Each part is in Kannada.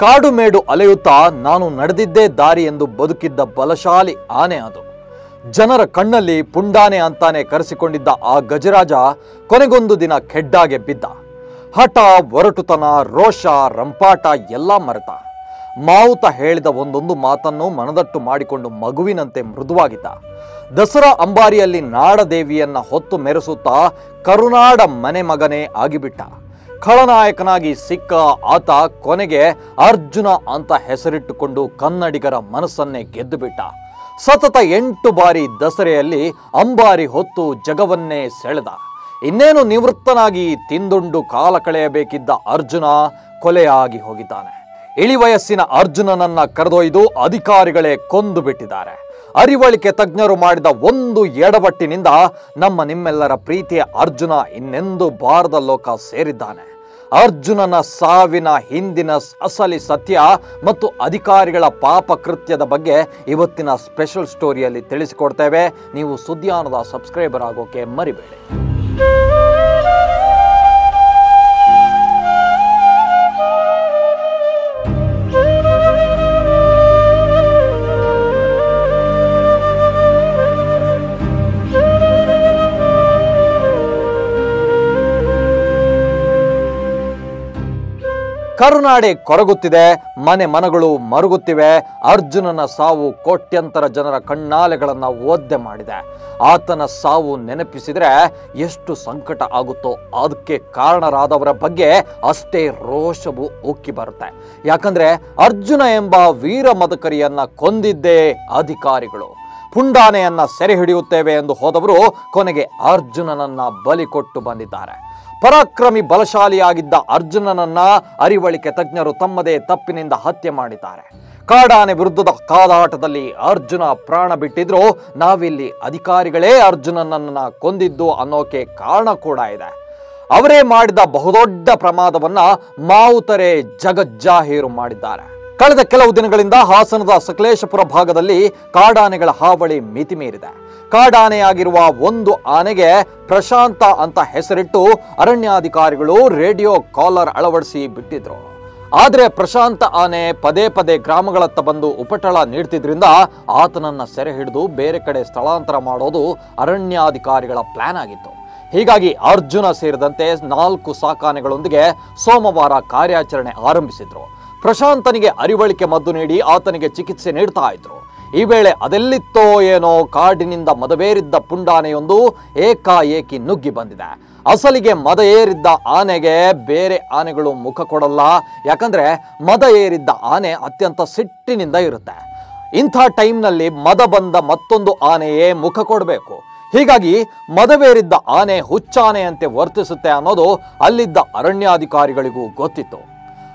ಕಾಡು ಮೇಡು ಅಲೆಯುತ್ತಾ ನಾನು ನಡೆದಿದ್ದೇ ದಾರಿ ಎಂದು ಬದುಕಿದ್ದ ಬಲಶಾಲಿ ಆನೆ ಅದು. ಜನರ ಕಣ್ಣಲ್ಲಿ ಪುಂಡಾನೆ ಅಂತಾನೆ ಕರೆಸಿಕೊಂಡಿದ್ದ ಆ ಗಜರಾಜ ಕೊನೆಗೊಂದು ದಿನ ಖೆಡ್ಡಾಗೆ ಬಿದ್ದ. ಹಠ, ಒರಟುತನ, ರೋಷ, ರಂಪಾಟ ಎಲ್ಲ ಮರೆತ. ಮಾವುತ ಹೇಳಿದ ಒಂದೊಂದು ಮಾತನ್ನು ಮನದಟ್ಟು ಮಾಡಿಕೊಂಡು ಮಗುವಿನಂತೆ ಮೃದುವಾಗಿದ್ದ. ದಸರಾ ಅಂಬಾರಿಯಲ್ಲಿ ನಾಡದೇವಿಯನ್ನ ಹೊತ್ತು ಮೆರೆಸುತ್ತಾ ಕರುನಾಡ ಮನೆ ಮಗನೇ ಆಗಿಬಿಟ್ಟ. ಖಳನಾಯಕನಾಗಿ ಸಿಕ್ಕ ಆತ ಕೊನೆಗೆ ಅರ್ಜುನ ಅಂತ ಹೆಸರಿಟ್ಟುಕೊಂಡು ಕನ್ನಡಿಗರ ಮನಸ್ಸನ್ನೇ ಗೆದ್ದುಬಿಟ್ಟ. ಸತತ ಎಂಟು ಬಾರಿ ದಸರೆಯಲ್ಲಿ ಅಂಬಾರಿ ಹೊತ್ತು ಜಗವನ್ನೇ ಸೆಳೆದ. ಇನ್ನೇನು ನಿವೃತ್ತನಾಗಿ ತಿಂದುಂಡು ಕಾಲ ಕಳೆಯಬೇಕಿದ್ದ ಅರ್ಜುನ ಕೊಲೆಯಾಗಿ ಹೋಗಿದ್ದಾನೆ. ಇಳಿವಯಸ್ಸಿನ ಅರ್ಜುನನನ್ನ ಕರೆದೊಯ್ದು ಅಧಿಕಾರಿಗಳೇ ಕೊಂದು ಬಿಟ್ಟಿದ್ದಾರೆ ಅರಿವಳಿಕೆ ತಜ್ಞರು ಮಾಡಿದ ಒಂದು ಎಡವಟ್ಟಿನಿಂದ ನಮ್ಮ ನಿಮ್ಮೆಲ್ಲರ ಪ್ರೀತಿಯ ಅರ್ಜುನ ಇನ್ನೆಂದು ಬಾರದ ಲೋಕ ಸೇರಿದ್ದಾನೆ. ಅರ್ಜುನನ ಸಾವಿನ ಹಿಂದಿನ ಅಸಲಿ ಸತ್ಯ ಮತ್ತು ಅಧಿಕಾರಿಗಳ ಪಾಪ ಕೃತ್ಯದ ಬಗ್ಗೆ ಇವತ್ತಿನ ಸ್ಪೆಷಲ್ ಸ್ಟೋರಿಯಲ್ಲಿ ತಿಳಿಸಿಕೊಡ್ತೇವೆ. ನೀವು ಸುದ್ದಿಯಾನದ ಸಬ್ಸ್ಕ್ರೈಬರ್ ಆಗೋಕೆ ಮರಿಬೇಡಿ. ಕರುನಾಡೆ ಕೊರಗುತ್ತಿದೆ, ಮನೆ ಮನಗಳು ಮರುಗುತ್ತಿವೆ, ಅರ್ಜುನನ ಸಾವು ಕೋಟ್ಯಂತರ ಜನರ ಕಣ್ಣಾಲೆಗಳನ್ನು ಓದ್ದೆ ಮಾಡಿದೆ. ಆತನ ಸಾವು ನೆನಪಿಸಿದರೆ ಎಷ್ಟು ಸಂಕಟ ಆಗುತ್ತೋ ಅದಕ್ಕೆ ಕಾರಣರಾದವರ ಬಗ್ಗೆ ಅಷ್ಟೇ ರೋಷವು ಉಕ್ಕಿ ಬರುತ್ತೆ. ಯಾಕಂದ್ರೆ ಅರ್ಜುನ ಎಂಬ ವೀರ ಮದಕರಿಯನ್ನ ಕೊಂದಿದ್ದೇ ಅಧಿಕಾರಿಗಳು. ಪುಂಡಾನೆಯನ್ನ ಸೆರೆ ಹಿಡಿಯುತ್ತೇವೆ ಎಂದು ಹೋದವರು ಕೊನೆಗೆ ಅರ್ಜುನನನ್ನ ಬಲಿ ಕೊಟ್ಟು ಬಂದಿದ್ದಾರೆ. ಪರಾಕ್ರಮಿ ಬಲಶಾಲಿಯಾಗಿದ್ದ ಅರ್ಜುನನನ್ನ ಅರಿವಳಿಕೆ ತಜ್ಞರು ತಮ್ಮದೇ ತಪ್ಪಿನಿಂದ ಹತ್ಯೆ ಮಾಡಿದ್ದಾರೆ. ಕಾಡಾನೆ ವಿರುದ್ಧದ ಕಾದಾಟದಲ್ಲಿ ಅರ್ಜುನ ಪ್ರಾಣ ಬಿಟ್ಟಿದ್ರು. ನಾವಿಲ್ಲಿ ಅಧಿಕಾರಿಗಳೇ ಅರ್ಜುನನನ್ನ ಕೊಂದಿದ್ದು ಅನ್ನೋಕೆ ಕಾರಣ ಕೂಡ ಇದೆ. ಅವರೇ ಮಾಡಿದ ಬಹುದೊಡ್ಡ ಪ್ರಮಾದವನ್ನ ಮಾವುತರೇ ಜಗಜ್ಜಾಹೀರು ಮಾಡಿದ್ದಾರೆ. ಕಳೆದ ಕೆಲವು ದಿನಗಳಿಂದ ಹಾಸನದ ಸಕಲೇಶಪುರ ಭಾಗದಲ್ಲಿ ಕಾಡಾನೆಗಳ ಹಾವಳಿ ಮಿತಿ ಕಾಡಾನೆಯಾಗಿರುವ ಒಂದು ಆನೆಗೆ ಪ್ರಶಾಂತ ಅಂತ ಹೆಸರಿಟ್ಟು ಅರಣ್ಯಾಧಿಕಾರಿಗಳು ರೇಡಿಯೋ ಕಾಲರ್ ಅಳವಡಿಸಿ ಬಿಟ್ಟಿದ್ರು. ಆದರೆ ಪ್ರಶಾಂತ ಆನೆ ಪದೇ ಪದೇ ಗ್ರಾಮಗಳತ್ತ ಬಂದು ಉಪಟಳ ನೀಡ್ತಿದ್ರಿಂದ ಆತನನ್ನ ಸೆರೆ ಹಿಡಿದು ಬೇರೆ ಕಡೆ ಸ್ಥಳಾಂತರ ಮಾಡೋದು ಅರಣ್ಯಾಧಿಕಾರಿಗಳ ಪ್ಲಾನ್ ಆಗಿತ್ತು. ಹೀಗಾಗಿ ಅರ್ಜುನ ಸೇರಿದಂತೆ ನಾಲ್ಕು ಸಾಕಾನೆಗಳೊಂದಿಗೆ ಸೋಮವಾರ ಕಾರ್ಯಾಚರಣೆ ಆರಂಭಿಸಿದ್ರು. ಪ್ರಶಾಂತನಿಗೆ ಅರಿವಳಿಕೆ ಮದ್ದು ನೀಡಿ ಆತನಿಗೆ ಚಿಕಿತ್ಸೆ ನೀಡ್ತಾ ಇದ್ರು. ಈ ವೇಳೆ ಅದೆಲ್ಲಿತ್ತೋ ಏನೋ ಕಾಡಿನಿಂದ ಮದವೇರಿದ್ದ ಪುಂಡಾನೆಯೊಂದು ಏಕಾಏಕಿ ನುಗ್ಗಿ ಬಂದಿದೆ. ಅಸಲಿಗೆ ಮದ ಏರಿದ್ದ ಆನೆಗೆ ಬೇರೆ ಆನೆಗಳು ಮುಖ ಕೊಡಲ್ಲ. ಯಾಕಂದ್ರೆ ಮದ ಏರಿದ್ದ ಆನೆ ಅತ್ಯಂತ ಸಿಟ್ಟಿನಿಂದ ಇರುತ್ತೆ. ಇಂಥ ಟೈಮ್ನಲ್ಲಿ ಮದ ಬಂದ ಮತ್ತೊಂದು ಆನೆಯೇ ಮುಖ ಕೊಡಬೇಕು. ಹೀಗಾಗಿ ಮದವೇರಿದ್ದ ಆನೆ ಹುಚ್ಚಾನೆಯಂತೆ ವರ್ತಿಸುತ್ತೆ ಅನ್ನೋದು ಅಲ್ಲಿದ್ದ ಅರಣ್ಯಾಧಿಕಾರಿಗಳಿಗೂ ಗೊತ್ತಿತ್ತು.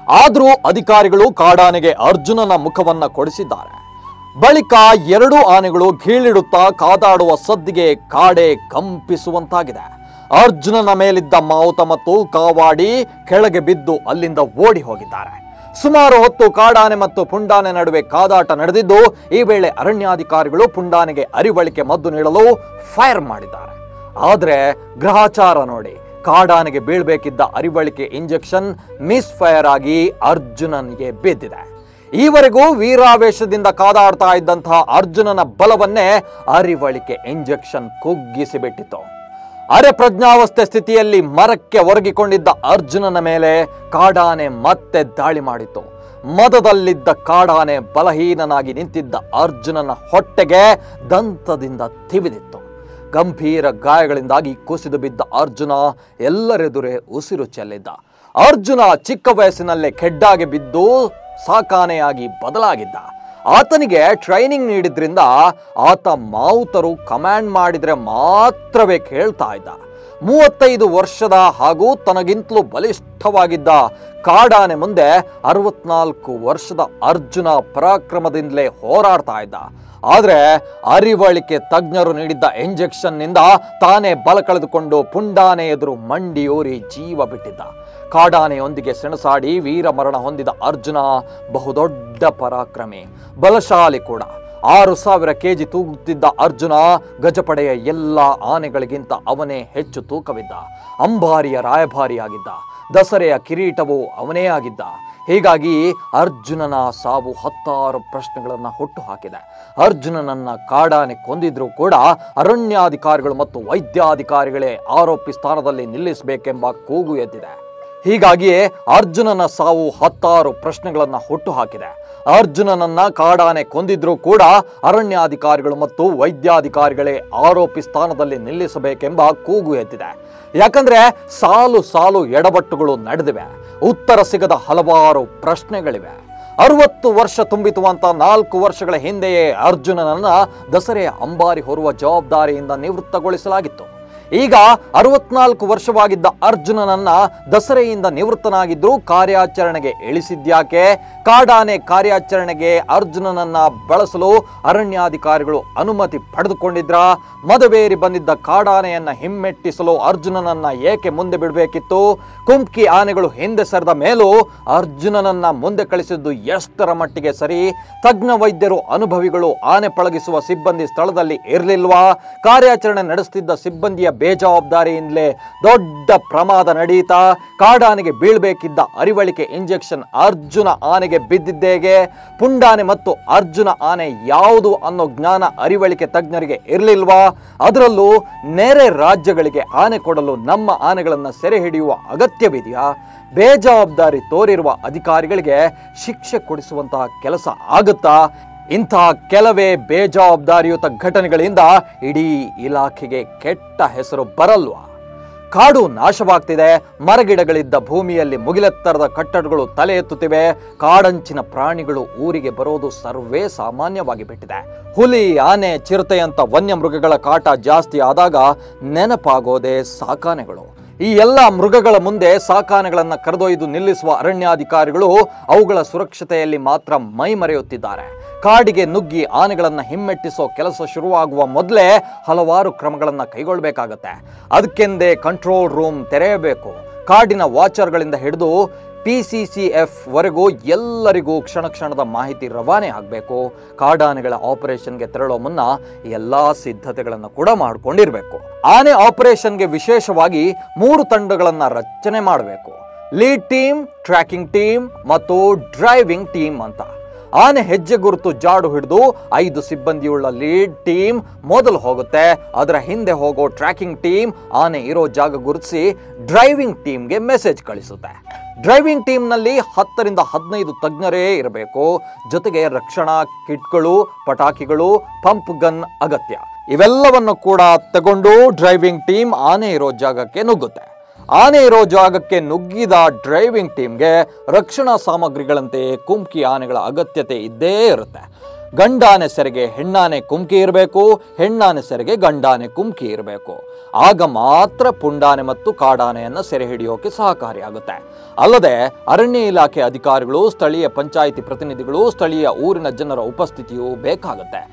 ಆದರೂ ಅಧಿಕಾರಿಗಳು ಕಾಡಾನೆಗೆ ಅರ್ಜುನನ ಮುಖವನ್ನು ಕೊಡಿಸಿದ್ದಾರೆ. ಬಳಿಕ ಎರಡೂ ಆನೆಗಳು ಗೀಳಿಡುತ್ತಾ ಕಾದಾಡುವ ಸದ್ದಿಗೆ ಕಾಡೆ ಕಂಪಿಸುವಂತಾಗಿದೆ. ಅರ್ಜುನನ ಮೇಲಿದ್ದ ಮಾವುತ ಮತ್ತು ಕಾವಾಡಿ ಕೆಳಗೆ ಬಿದ್ದು ಅಲ್ಲಿಂದ ಓಡಿ ಹೋಗಿದ್ದಾರೆ. ಸುಮಾರು ಹೊತ್ತು ಕಾಡಾನೆ ಮತ್ತು ಪುಂಡಾನೆ ನಡುವೆ ಕಾದಾಟ ನಡೆದಿದ್ದು, ಈ ವೇಳೆ ಅರಣ್ಯಾಧಿಕಾರಿಗಳು ಪುಂಡಾನೆಗೆ ಅರಿವಳಿಕೆ ಮದ್ದು ನೀಡಲು ಫೈರ್ ಮಾಡಿದ್ದಾರೆ. ಆದರೆ ಗ್ರಹಚಾರ ನೋಡಿ, ಕಾಡಾನೆಗೆ ಬೀಳ್ಬೇಕಿದ್ದ ಅರಿವಳಿಕೆ ಇಂಜೆಕ್ಷನ್ ಮಿಸ್ ಫೈರ್ ಆಗಿ ಅರ್ಜುನನಿಗೆ ಬಿದ್ದಿದೆ. ಈವರೆಗೂ ವೀರಾವೇಶದಿಂದ ಕಾದಾಡ್ತಾ ಇದ್ದಂತಹ ಅರ್ಜುನನ ಬಲವನ್ನೇ ಅರಿವಳಿಕೆ ಇಂಜೆಕ್ಷನ್ ಕುಗ್ಗಿಸಿಬಿಟ್ಟಿತು. ಅರೆ ಪ್ರಜ್ಞಾವಸ್ಥೆ ಸ್ಥಿತಿಯಲ್ಲಿ ಮರಕ್ಕೆ ಒರಗಿಕೊಂಡಿದ್ದ ಅರ್ಜುನನ ಮೇಲೆ ಕಾಡಾನೆ ಮತ್ತೆ ದಾಳಿ ಮಾಡಿತು. ಮದದಲ್ಲಿದ್ದ ಕಾಡಾನೆ ಬಲಹೀನನಾಗಿ ನಿಂತಿದ್ದ ಅರ್ಜುನನ ಹೊಟ್ಟೆಗೆ ದಂತದಿಂದ ತಿವಿದಿತ್ತು. ಗಂಭೀರ ಗಾಯಗಳಿಂದಾಗಿ ಕುಸಿದು ಬಿದ್ದ ಅರ್ಜುನ ಎಲ್ಲರೆದುರೇ ಉಸಿರು ಚೆಲ್ಲಿದ್ದ. ಅರ್ಜುನ ಚಿಕ್ಕ ವಯಸ್ಸಿನಲ್ಲೇ ಕೆಡ್ಡಾಗಿ ಬಿದ್ದು ಸಾಕಾನೆಯಾಗಿ ಬದಲಾಗಿದ್ದ. ಆತನಿಗೆ ಟ್ರೈನಿಂಗ್ ನೀಡಿದ್ರಿಂದ ಆತ ಮಾವುತರು ಕಮ್ಯಾಂಡ್ ಮಾಡಿದ್ರೆ ಮಾತ್ರವೇ ಕೇಳ್ತಾ ಇದ್ದ. ಮೂವತ್ತೈದು ವರ್ಷದ ಹಾಗೂ ತನಗಿಂತಲೂ ಬಲಿಷ್ಠವಾಗಿದ್ದ ಕಾಡಾನೆ ಮುಂದೆ ಅರವತ್ನಾಲ್ಕು ವರ್ಷದ ಅರ್ಜುನ ಪರಾಕ್ರಮದಿಂದಲೇ ಹೋರಾಡ್ತಾ ಇದ್ದ. ಆದರೆ ಅರಿವಳಿಕೆ ತಜ್ಞರು ನೀಡಿದ್ದ ಇಂಜೆಕ್ಷನ್ನಿಂದ ತಾನೇ ಬಲ ಕಳೆದುಕೊಂಡು ಪುಂಡಾನೆ ಎದುರು ಮಂಡಿಯೂರಿ ಜೀವ ಬಿಟ್ಟಿದ್ದ. ಕಾಡಾನೆಯೊಂದಿಗೆ ಸೆಣಸಾಡಿ ವೀರ ಮರಣ ಹೊಂದಿದ ಅರ್ಜುನ ಬಹುದೊಡ್ಡ ಪರಾಕ್ರಮಿ, ಬಲಶಾಲಿ ಕೂಡ. ಆರು ಸಾವಿರ ಕೆಜಿ ತೂಗುತ್ತಿದ್ದ ಅರ್ಜುನ ಗಜಪಡೆಯ ಎಲ್ಲ ಆನೆಗಳಿಗಿಂತ ಅವನೇ ಹೆಚ್ಚು ತೂಕವಿದ್ದ. ಅಂಬಾರಿಯ ರಾಯಭಾರಿಯಾಗಿದ್ದ. ದಸರೆಯ ಕಿರೀಟವು ಅವನೇ ಆಗಿದ್ದ. ಹೀಗಾಗಿ ಅರ್ಜುನನ ಸಾವು ಹತ್ತಾರು ಪ್ರಶ್ನೆಗಳನ್ನು ಹುಟ್ಟು ಹಾಕಿದೆ ಅರ್ಜುನನನ್ನ ಕಾಡಾನೆ ಕೊಂದಿದ್ರೂ ಕೂಡ ಅರಣ್ಯಾಧಿಕಾರಿಗಳು ಮತ್ತು ವೈದ್ಯಾಧಿಕಾರಿಗಳೇ ಆರೋಪಿ ಸ್ಥಾನದಲ್ಲಿ ನಿಲ್ಲಿಸಬೇಕೆಂಬ ಕೂಗು ಎದ್ದಿದೆ. ಹೀಗಾಗಿಯೇ ಅರ್ಜುನನ ಸಾವು ಹತ್ತಾರು ಪ್ರಶ್ನೆಗಳನ್ನು ಹುಟ್ಟು ಹಾಕಿದೆ ಅರ್ಜುನನನ್ನ ಕಾಡಾನೆ ಕೊಂದಿದ್ರೂ ಕೂಡ ಅರಣ್ಯಾಧಿಕಾರಿಗಳು ಮತ್ತು ವೈದ್ಯಾಧಿಕಾರಿಗಳೇ ಆರೋಪಿ ಸ್ಥಾನದಲ್ಲಿ ನಿಲ್ಲಿಸಬೇಕೆಂಬ ಕೂಗು ಎದ್ದಿದೆ ಯಾಕಂದ್ರೆ ಸಾಲು ಸಾಲು ಎಡಬಟ್ಟುಗಳು ನಡೆದಿವೆ. ಉತ್ತರ ಸಿಗದ ಹಲವಾರು ಪ್ರಶ್ನೆಗಳಿವೆ. ಅರವತ್ತು ವರ್ಷ ತುಂಬಿತು ಅಂತ ನಾಲ್ಕು ವರ್ಷಗಳ ಹಿಂದೆಯೇ ಅರ್ಜುನನನ್ನ ದಸರೆಯ ಅಂಬಾರಿ ಹೊರುವ ಜವಾಬ್ದಾರಿಯಿಂದ ನಿವೃತ್ತಗೊಳಿಸಲಾಗಿತ್ತು. ಈಗ ಅರವತ್ನಾಲ್ಕು ವರ್ಷವಾಗಿದ್ದ ಅರ್ಜುನನನ್ನ ದಸರೆಯಿಂದ ನಿವೃತ್ತನಾಗಿದ್ದು ಕಾರ್ಯಾಚರಣೆಗೆ ಇಳಿಸಿದ್ಯಾಕೆ? ಕಾಡಾನೆ ಕಾರ್ಯಾಚರಣೆಗೆ ಅರ್ಜುನನನ್ನ ಬಳಸಲು ಅರಣ್ಯಾಧಿಕಾರಿಗಳು ಅನುಮತಿ ಪಡೆದುಕೊಂಡಿದ್ರ? ಮದವೇರಿ ಬಂದಿದ್ದ ಕಾಡಾನೆಯನ್ನ ಹಿಮ್ಮೆಟ್ಟಿಸಲು ಅರ್ಜುನನನ್ನ ಏಕೆ ಮುಂದೆ ಬಿಡಬೇಕಿತ್ತು? ಕುಂಕಿ ಆನೆಗಳು ಹಿಂದೆ ಸರಿದ ಮೇಲೂ ಅರ್ಜುನನನ್ನ ಮುಂದೆ ಕಳಿಸಿದ್ದು ಎಷ್ಟರ ಮಟ್ಟಿಗೆ ಸರಿ? ತಜ್ಞ ವೈದ್ಯರು ಅನುಭವಿಗಳು ಆನೆ ಪಳಗಿಸುವ ಸಿಬ್ಬಂದಿ ಸ್ಥಳದಲ್ಲಿ ಇರಲಿಲ್ವಾ? ಕಾರ್ಯಾಚರಣೆ ನಡೆಸುತ್ತಿದ್ದ ಸಿಬ್ಬಂದಿಯ ಬೇಜವಾಬ್ದಾರಿಯಿಂದಲೇ ದೊಡ್ಡ ಪ್ರಮಾದ ನಡೀತಾ ಕಾಡಾನೆಗೆ ಬೀಳ್ಬೇಕಿದ್ದ ಅರಿವಳಿಕೆ ಇಂಜೆಕ್ಷನ್ ಅರ್ಜುನ ಆನೆಗೆ ಬಿದ್ದಿದ್ದೇಗೆ. ಪುಂಡಾನೆ ಮತ್ತು ಅರ್ಜುನ ಆನೆ ಯಾವುದು ಅನ್ನೋ ಜ್ಞಾನ ಅರಿವಳಿಕೆ ತಜ್ಞರಿಗೆ ಇರಲಿಲ್ವಾ? ಅದರಲ್ಲೂ ನೆರೆ ರಾಜ್ಯಗಳಿಗೆ ಆನೆ ಕೊಡಲು ನಮ್ಮ ಆನೆಗಳನ್ನು ಸೆರೆ ಹಿಡಿಯುವ ಅಗತ್ಯವಿದೆಯಾ? ಬೇಜವಾಬ್ದಾರಿ ತೋರಿರುವ ಅಧಿಕಾರಿಗಳಿಗೆ ಶಿಕ್ಷೆ ಕೊಡಿಸುವಂತಹ ಕೆಲಸ ಆಗುತ್ತಾ? ಇಂತಹ ಕೆಲವೇ ಬೇಜವಾಬ್ದಾರಿಯುತ ಘಟನೆಗಳಿಂದ ಇಡೀ ಇಲಾಖೆಗೆ ಕೆಟ್ಟ ಹೆಸರು ಬರಲ್ವಾ? ಕಾಡು ನಾಶವಾಗ್ತಿದೆ, ಮರಗಿಡಗಳಿದ್ದ ಭೂಮಿಯಲ್ಲಿ ಮುಗಿಲೆತ್ತರದ ಕಟ್ಟಡಗಳು ತಲೆ ಎತ್ತುತ್ತಿವೆ, ಕಾಡಂಚಿನ ಪ್ರಾಣಿಗಳು ಊರಿಗೆ ಬರೋದು ಸರ್ವೇ ಸಾಮಾನ್ಯವಾಗಿ ಬಿಟ್ಟಿದೆ. ಹುಲಿ, ಆನೆ ಚಿರತೆಯಂತ ವನ್ಯಮೃಗಗಳ ಕಾಟ ಜಾಸ್ತಿ ಆದಾಗ ನೆನಪಾಗೋದೇ ಸಾಕಾನೆಗಳು. ಈ ಎಲ್ಲ ಮೃಗಗಳ ಮುಂದೆ ಸಾಕಾನೆಗಳನ್ನು ಕರೆದೊಯ್ದು ನಿಲ್ಲಿಸುವ ಅರಣ್ಯಾಧಿಕಾರಿಗಳು ಅವುಗಳ ಸುರಕ್ಷತೆಯಲ್ಲಿ ಮಾತ್ರ ಮೈಮರೆಯುತ್ತಿದ್ದಾರೆ. ಕಾಡಿಗೆ ನುಗ್ಗಿ ಆನೆಗಳನ್ನು ಹಿಮ್ಮೆಟ್ಟಿಸೋ ಕೆಲಸ ಶುರುವಾಗುವ ಮೊದಲೇ ಹಲವಾರು ಕ್ರಮಗಳನ್ನು ಕೈಗೊಳ್ಳಬೇಕಾಗತ್ತೆ ಅದಕ್ಕೆಂದೇ ಕಂಟ್ರೋಲ್ ರೂಮ್ ತೆರೆಯಬೇಕು. ಕಾಡಿನ ವಾಚರ್ಗಳಿಂದ ಹಿಡಿದು ಪಿ ಸಿ ಸಿ ಎಫ್ ವರೆಗೂ ಎಲ್ಲರಿಗೂ ಕ್ಷಣ ಕ್ಷಣದ ಮಾಹಿತಿ ರವಾನೆ ಆಗಬೇಕು. ಕಾಡಾನೆಗಳ ಆಪರೇಷನ್ಗೆ ತೆರಳೋ ಮುನ್ನ ಎಲ್ಲ ಸಿದ್ಧತೆಗಳನ್ನು ಕೂಡ ಮಾಡಿಕೊಂಡಿರಬೇಕು. ಆನೆ ಆಪರೇಷನ್ಗೆ ವಿಶೇಷವಾಗಿ ಮೂರು ತಂಡಗಳನ್ನು ರಚನೆ ಮಾಡಬೇಕು. ಲೀಡ್ ಟೀಮ್ ಟ್ರ್ಯಾಕಿಂಗ್ ಟೀಮ್ ಮತ್ತು ಡ್ರೈವಿಂಗ್ ಟೀಮ್ ಅಂತ. ಆನೆ ಹೆಜ್ಜೆ ಗುರುತು ಜಾಡು ಹಿಡಿದು ಐದು ಸಿಬ್ಬಂದಿಯುಳ್ಳ ಲೀಡ್ ಟೀಮ್ ಮೊದಲು ಹೋಗುತ್ತೆ. ಅದರ ಹಿಂದೆ ಹೋಗೋ ಟ್ರ್ಯಾಕಿಂಗ್ ಟೀಮ್ ಆನೆ ಇರೋ ಜಾಗ ಗುರುತಿಸಿ ಡ್ರೈವಿಂಗ್ ಟೀಮ್ಗೆ ಮೆಸೇಜ್ ಕಳಿಸುತ್ತೆ. ಡ್ರೈವಿಂಗ್ ಟೀಮ್ನಲ್ಲಿ ಹತ್ತರಿಂದ ಹದಿನೈದು ತಜ್ಞರೇ ಇರಬೇಕು. ಜೊತೆಗೆ ರಕ್ಷಣಾ ಕಿಟ್ಗಳು, ಪಟಾಕಿಗಳು, ಪಂಪ್ ಗನ್ ಅಗತ್ಯ. ಇವೆಲ್ಲವನ್ನು ಕೂಡ ತಗೊಂಡು ಡ್ರೈವಿಂಗ್ ಟೀಮ್ ಆನೆ ಇರೋ ಜಾಗಕ್ಕೆ ನುಗ್ಗುತ್ತೆ. ಆನೆ ಇರೋ ಜಾಗಕ್ಕೆ ನುಗ್ಗಿದ ಡ್ರೈವಿಂಗ್ ಟೀಮ್ಗೆ ರಕ್ಷಣಾ ಸಾಮಗ್ರಿಗಳಂತೆ ಕುಮ್ಕಿ ಆನೆಗಳ ಅಗತ್ಯತೆ ಇದ್ದೇ ಇರುತ್ತೆ. ಗಂಡಾನೆ ಸೆರೆಗೆ ಹೆಣ್ಣಾನೆ ಕುಮ್ಕಿ ಇರಬೇಕು, ಹೆಣ್ಣಾನೆ ಸೆರೆಗೆ ಗಂಡಾನೆ ಕುಮ್ಕಿ ಇರಬೇಕು. ಆಗ ಮಾತ್ರ ಪುಂಡಾನೆ ಮತ್ತು ಕಾಡಾನೆಯನ್ನು ಸೆರೆ ಹಿಡಿಯೋಕೆ ಸಹಕಾರಿಯಾಗುತ್ತೆ ಅಲ್ಲದೆ ಅರಣ್ಯ ಇಲಾಖೆ ಅಧಿಕಾರಿಗಳು, ಸ್ಥಳೀಯ ಪಂಚಾಯಿತಿ ಪ್ರತಿನಿಧಿಗಳು, ಸ್ಥಳೀಯ ಊರಿನ ಜನರ ಉಪಸ್ಥಿತಿಯು ಬೇಕಾಗುತ್ತೆ.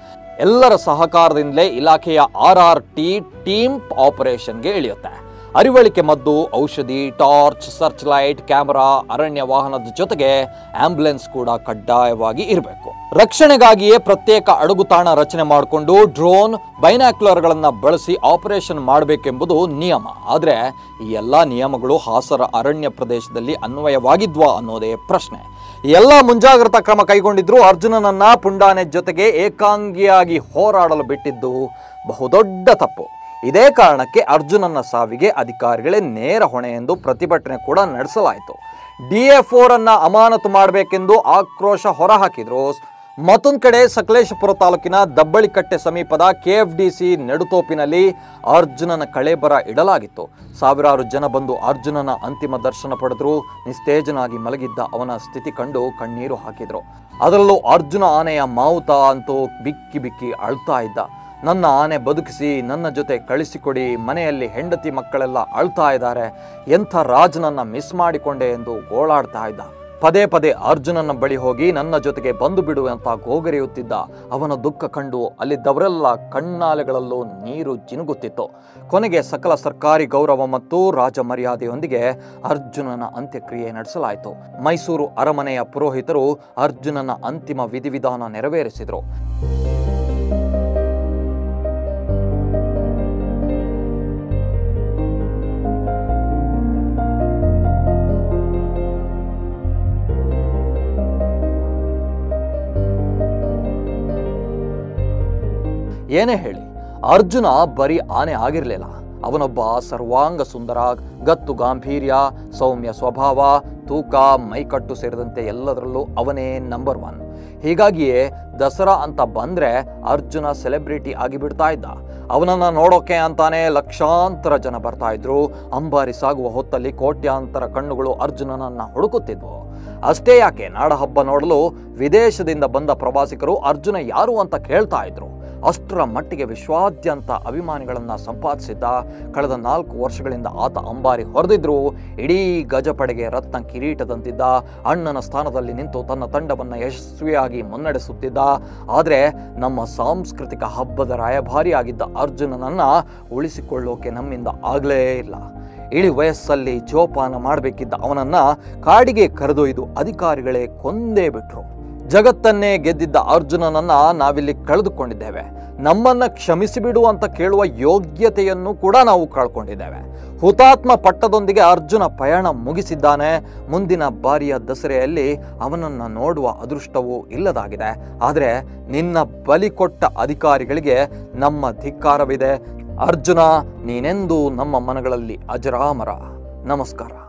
ಎಲ್ಲರ ಸಹಕಾರದಿಂದಲೇ ಇಲಾಖೆಯ ಆರ್ ಆರ್ ಟಿ ಟೀಮ್ ಆಪರೇಷನ್ಗೆ ಇಳಿಯುತ್ತೆ. ಅರಿವಳಿಕೆ ಮದ್ದು, ಔಷಧಿ, ಟಾರ್ಚ್ ಸರ್ಚ್ ಲೈಟ್ ಕ್ಯಾಮರಾ, ಅರಣ್ಯ ವಾಹನದ ಜೊತೆಗೆ ಆಂಬ್ಯುಲೆನ್ಸ್ ಕೂಡ ಕಡ್ಡಾಯವಾಗಿ ಇರಬೇಕು. ರಕ್ಷಣೆಗಾಗಿಯೇ ಪ್ರತ್ಯೇಕ ಅಡುಗುತಾಣ ರಚನೆ ಮಾಡಿಕೊಂಡು ಡ್ರೋನ್ ಬೈನಾಕ್ಯುಲರ್ಗಳನ್ನು ಬಳಸಿ ಆಪರೇಷನ್ ಮಾಡಬೇಕೆಂಬುದು ನಿಯಮ. ಆದರೆ ಈ ಎಲ್ಲ ನಿಯಮಗಳು ಹಾಸರ ಅರಣ್ಯ ಪ್ರದೇಶದಲ್ಲಿ ಅನ್ವಯವಾಗಿದ್ವಾ ಅನ್ನೋದೇ ಪ್ರಶ್ನೆ. ಎಲ್ಲ ಮುಂಜಾಗ್ರತಾ ಕ್ರಮ ಕೈಗೊಂಡಿದ್ರು ಅರ್ಜುನನನ್ನ ಪುಂಡಾನೆ ಜೊತೆಗೆ ಏಕಾಂಗಿಯಾಗಿ ಹೋರಾಡಲು ಬಿಟ್ಟಿದ್ದು ಬಹುದೊಡ್ಡ ತಪ್ಪು. ಇದೇ ಕಾರಣಕ್ಕೆ ಅರ್ಜುನನ ಸಾವಿಗೆ ಅಧಿಕಾರಿಗಳೇ ನೇರ ಹೊಣೆ ಎಂದು ಪ್ರತಿಭಟನೆ ಕೂಡ ನಡೆಸಲಾಯಿತು. ಡಿ ಎಫ್ ಫೋರ್ ಅನ್ನ ಅಮಾನತು ಮಾಡಬೇಕೆಂದು ಆಕ್ರೋಶ ಹೊರಹಾಕಿದ್ರು. ಮತ್ತೊಂದು ಕಡೆ ಸಕಲೇಶಪುರ ತಾಲೂಕಿನ ದಬ್ಬಳಿಕಟ್ಟೆ ಸಮೀಪದ ಕೆಎಫ್ಡಿಸಿ ನೆಡುತೋಪಿನಲ್ಲಿ ಅರ್ಜುನನ ಕಳೇಬರ ಇಡಲಾಗಿತ್ತು. ಸಾವಿರಾರು ಜನ ಬಂದು ಅರ್ಜುನನ ಅಂತಿಮ ದರ್ಶನ ಪಡೆದ್ರು. ನಿಸ್ತೇಜನಾಗಿ ಮಲಗಿದ್ದ ಅವನ ಸ್ಥಿತಿ ಕಂಡು ಕಣ್ಣೀರು ಹಾಕಿದ್ರು. ಅದರಲ್ಲೂ ಅರ್ಜುನ ಆನೆಯ ಮಾವುತ ಅಂತೂ ಬಿಕ್ಕಿ ಬಿಕ್ಕಿ ಅಳ್ತಾ ಇದ್ದ. ನನ್ನ ಆನೆ ಬದುಕಿಸಿ, ನನ್ನ ಜೊತೆ ಕಳಿಸಿಕೊಡಿ, ಮನೆಯಲ್ಲಿ ಹೆಂಡತಿ ಮಕ್ಕಳೆಲ್ಲ ಅಳ್ತಾ ಇದ್ದಾರೆ, ಎಂಥ ರಾಜನನ್ನ ಮಿಸ್ ಮಾಡಿಕೊಂಡೆ ಎಂದು ಗೋಳಾಡ್ತಾ ಇದ್ದ. ಪದೇ ಪದೇ ಅರ್ಜುನನ ಬಳಿ ಹೋಗಿ ನನ್ನ ಜೊತೆಗೆ ಬಂದು ಬಿಡು ಅಂತ ಗೋಗರೆಯುತ್ತಿದ್ದ. ಅವನ ದುಃಖ ಕಂಡು ಅಲ್ಲಿದ್ದವರೆಲ್ಲ ಕಣ್ಣಾಲೆಗಳಲ್ಲೂ ನೀರು ಜಿನುಗುತ್ತಿತ್ತು ಕೊನೆಗೆ ಸಕಲ ಸರ್ಕಾರಿ ಗೌರವ ಮತ್ತು ರಾಜ ಮರ್ಯಾದೆಯೊಂದಿಗೆ ಅರ್ಜುನನ ಅಂತ್ಯಕ್ರಿಯೆ ನಡೆಸಲಾಯಿತು. ಮೈಸೂರು ಅರಮನೆಯ ಪುರೋಹಿತರು ಅರ್ಜುನನ ಅಂತಿಮ ವಿಧಿವಿಧಾನ ನೆರವೇರಿಸಿದರು. ಏನೇ ಹೇಳಿ, ಅರ್ಜುನ ಬರೀ ಆನೆ ಆಗಿರಲಿಲ್ಲ. ಅವನೊಬ್ಬ ಸರ್ವಾಂಗ ಸುಂದರ, ಗತ್ತು ಗಾಂಭೀರ್ಯ, ಸೌಮ್ಯ ಸ್ವಭಾವ, ತೂಕ, ಮೈಕಟ್ಟು ಸೇರಿದಂತೆ ಎಲ್ಲದರಲ್ಲೂ ಅವನೇ ನಂಬರ್ ಒನ್ ಹೀಗಾಗಿಯೇ ದಸರಾ ಅಂತ ಬಂದರೆ ಅರ್ಜುನ ಸೆಲೆಬ್ರಿಟಿ ಆಗಿಬಿಡ್ತಾ ಇದ್ದ. ಅವನನ್ನ ನೋಡೋಕೆ ಅಂತಾನೆ ಲಕ್ಷಾಂತರ ಜನ ಬರ್ತಾ ಇದ್ರು. ಅಂಬಾರಿ ಸಾಗುವ ಹೊತ್ತಲ್ಲಿ ಕೋಟ್ಯಾಂತರ ಕಣ್ಣುಗಳು ಅರ್ಜುನನನ್ನ ಹುಡುಕುತ್ತಿದ್ವು. ಅಷ್ಟೇ ಯಾಕೆ ನಾಡಹಬ್ಬ ನೋಡಲು ವಿದೇಶದಿಂದ ಬಂದ ಪ್ರವಾಸಿಗರು ಅರ್ಜುನ ಯಾರು ಅಂತ ಕೇಳ್ತಾ ಇದ್ರು. ಅಷ್ಟರ ಮಟ್ಟಿಗೆ ವಿಶ್ವಾದ್ಯಂತ ಅಭಿಮಾನಿಗಳನ್ನು ಸಂಪಾದಿಸಿದ್ದ ಕಳೆದ ನಾಲ್ಕು ವರ್ಷಗಳಿಂದ ಆತ ಅಂಬಾರಿ ಹೊರದಿದ್ರು. ಇಡೀ ಗಜಪಡೆಗೆ ರತ್ನ ಕಿರೀಟದಂತಿದ್ದ ಅಣ್ಣನ ಸ್ಥಾನದಲ್ಲಿ ನಿಂತು ತನ್ನ ತಂಡವನ್ನು ಯಶಸ್ವಿಯಾಗಿ ಮುನ್ನಡೆಸುತ್ತಿದ್ದ. ಆದರೆ ನಮ್ಮ ಸಾಂಸ್ಕೃತಿಕ ಹಬ್ಬದ ರಾಯಭಾರಿಯಾಗಿದ್ದ ಅರ್ಜುನನನ್ನು ಉಳಿಸಿಕೊಳ್ಳೋಕೆ ನಮ್ಮಿಂದ ಆಗಲೇ ಇಲ್ಲ. ಇಳಿ ವಯಸ್ಸಲ್ಲಿ ಜೋಪಾನ ಮಾಡಬೇಕಿದ್ದ ಅವನನ್ನು ಕಾಡಿಗೆ ಕರೆದೊಯ್ದು ಅಧಿಕಾರಿಗಳೇ ಕೊಂದೇ ಬಿಟ್ರು. ಜಗತ್ತನ್ನೇ ಗೆದ್ದಿದ್ದ ಅರ್ಜುನನನ್ನ ನಾವಿಲ್ಲಿ ಕಳೆದುಕೊಂಡಿದ್ದೇವೆ. ನಮ್ಮನ್ನ ಕ್ಷಮಿಸಿಬಿಡು ಅಂತ ಕೇಳುವ ಯೋಗ್ಯತೆಯನ್ನು ಕೂಡ ನಾವು ಕಳ್ಕೊಂಡಿದ್ದೇವೆ. ಹುತಾತ್ಮ ಪಟ್ಟದೊಂದಿಗೆ ಅರ್ಜುನ ಪಯಣ ಮುಗಿಸಿದ್ದಾನೆ. ಮುಂದಿನ ಬಾರಿಯ ದಸರೆಯಲ್ಲಿ ಅವನನ್ನ ನೋಡುವ ಅದೃಷ್ಟವೂ ಇಲ್ಲದಾಗಿದೆ. ಆದರೆ ನಿನ್ನ ಬಲಿ ಕೊಟ್ಟ ಅಧಿಕಾರಿಗಳಿಗೆ ನಮ್ಮ ಧಿಕ್ಕಾರವಿದೆ. ಅರ್ಜುನ, ನೀನೆಂದೂ ನಮ್ಮ ಮನಗಳಲ್ಲಿ ಅಜರಾಮರ. ನಮಸ್ಕಾರ.